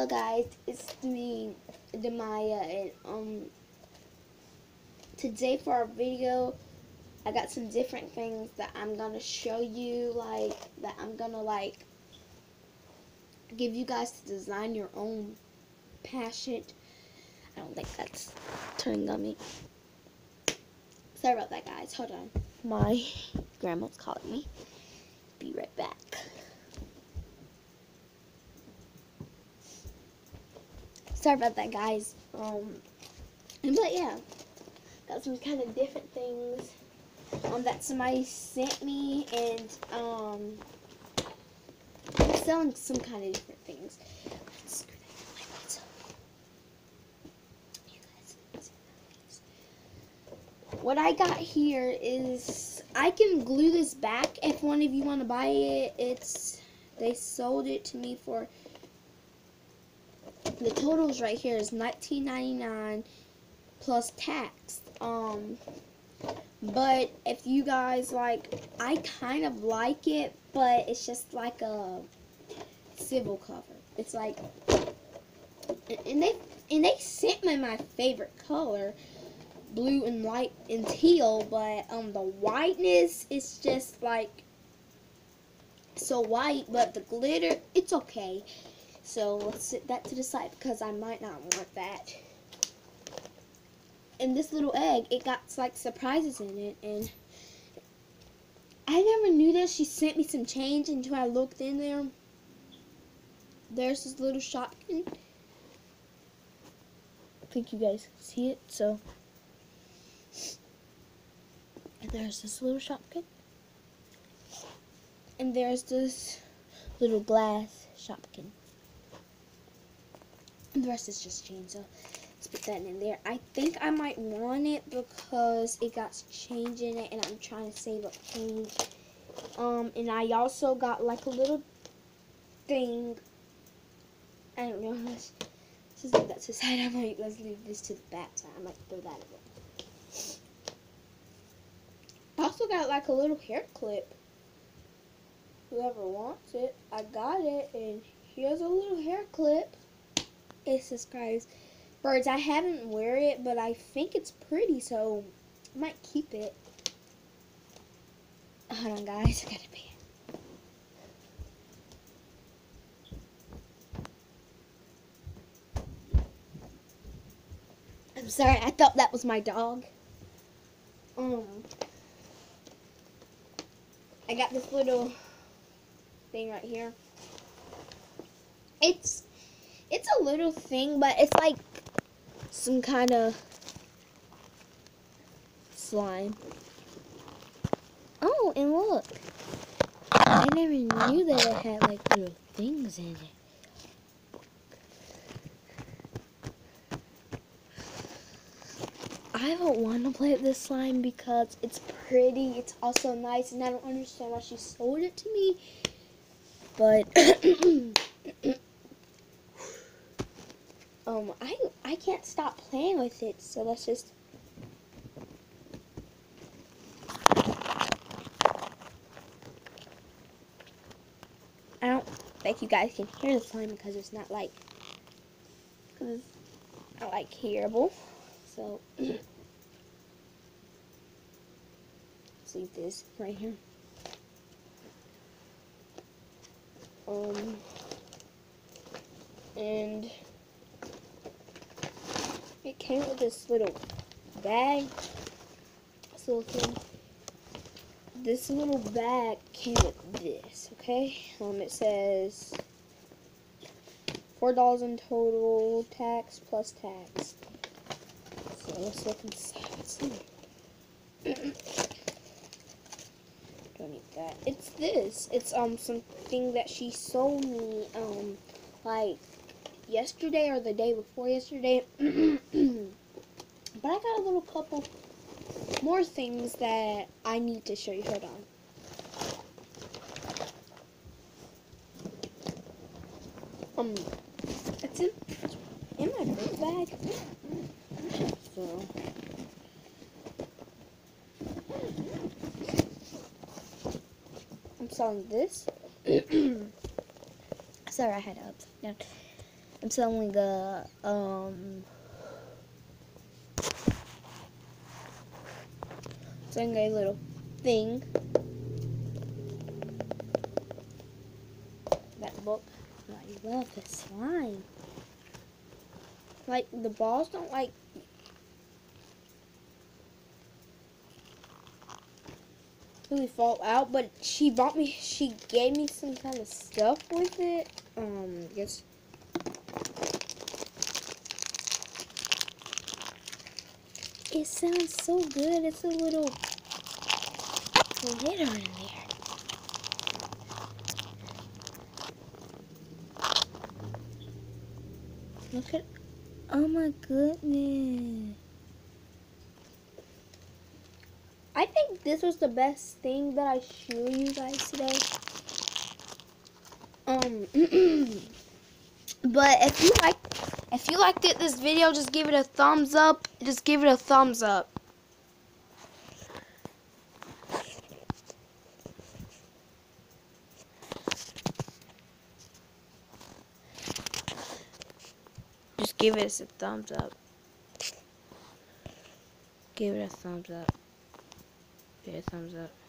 Hello guys, it's me, Demya, and um, today for our video, I got some different things that I'm gonna show you, like that I'm gonna like give you guys to design your own passion. I don't think that's turning on me. Sorry about that, guys. Hold on. My grandma's calling me. Be right back. Sorry about that, guys. Um, but yeah, got some kind of different things um, that somebody sent me, and um, I'm selling some kind of different things. What I got here is I can glue this back if one of you want to buy it. It's they sold it to me for the totals right here is $19.99 plus tax. Um, but if you guys like, I kind of like it, but it's just like a civil cover. It's like, and they and they sent me my favorite color, blue and white and teal, but um the whiteness is just like so white, but the glitter it's okay. So let's set that to the side because I might not want that. And this little egg, it got like surprises in it. And I never knew this. She sent me some change until I looked in there. There's this little Shopkin. I think you guys see it. So and there's this little Shopkin. And there's this little glass Shopkin. The rest is just change, so let's put that in there. I think I might want it because it got change in it and I'm trying to save up change. Um, and I also got like a little thing. I don't know. Let's just leave that to the side. I might, let's leave this to the back side. I might throw that away. I also got like a little hair clip. Whoever wants it, I got it. And here's a little hair clip it subscribes. Birds, I haven't wear it, but I think it's pretty, so I might keep it. Hold on, guys. I gotta pee. I'm sorry. I thought that was my dog. Um, I got this little thing right here. It's it's a little thing, but it's like some kind of slime. Oh, and look. I never knew that it had like little things in it. I don't want to play with this slime because it's pretty. It's also nice, and I don't understand why she sold it to me. But um, I, I can't stop playing with it, so let's just... I don't think you guys can hear the slime because it's not like, because it's not like hearable, so... leave this right here. Um, and came with this little bag. This little thing. This little bag came with this, okay? Um, it says four dollars in total, tax plus tax. So let's look inside. Let's see. Don't need that. It's this. It's um something that she sold me um like yesterday or the day before yesterday. but I got a little couple more things that I need to show you. Hold on. Um, it's in, in my book bag. So. I'm selling this. Sorry, I had it upside down. I'm selling a um selling a little thing. That book. I love the slime. Like the balls don't like really fall out, but she bought me she gave me some kind of stuff with it. Um I guess It sounds so good. It's a little glitter in there. Look at, oh my goodness. I think this was the best thing that I showed you guys today. Um, but if you like, if you liked it, this video, just give it a thumbs up. Just give it a thumbs up. Just give it a thumbs up. Give it a thumbs up. Give it a thumbs up.